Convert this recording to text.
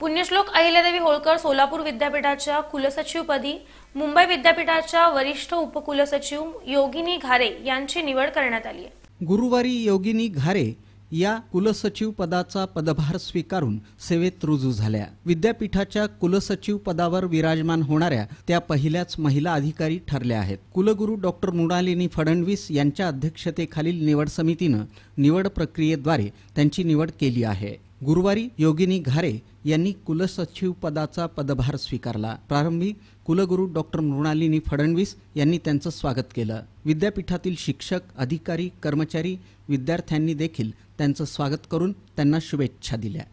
पुण्यश्लोक अहिल्यादेवी होळकर सोलापूर विद्यापीठाच्या कुलसचिवपदी मुंबई विद्यापीठाच्या वरिष्ठ उपकुलसचिव योगिनी घारे यांची निवड करण्यात आली आहे. गुरुवारी योगिनी घारे या कुलसचिव पदाचा पदभार स्वीकारून सेवेत रुजू झाल्या. विद्यापीठाच्या कुलसचिव पदावर विराजमान होणाऱ्या त्या पहिल्याच महिला अधिकारी ठरल्या आहेत. कुलगुरू डॉक्टर मृणालिनी फडणवीस यांच्या अध्यक्षतेखालील निवड समितीनं निवड प्रक्रियेद्वारे त्यांची निवड केली आहे. गुरुवारी योगिनी घारे यांनी कुलसचिवपदाचा पदभार स्वीकारला. प्रारंभी कुलगुरू डॉक्टर मृणालिनी फडणवीस यांनी त्यांचं स्वागत केलं. विद्यापीठातील शिक्षक अधिकारी कर्मचारी विद्यार्थ्यांनी देखील त्यांचं स्वागत करून त्यांना शुभेच्छा दिल्या.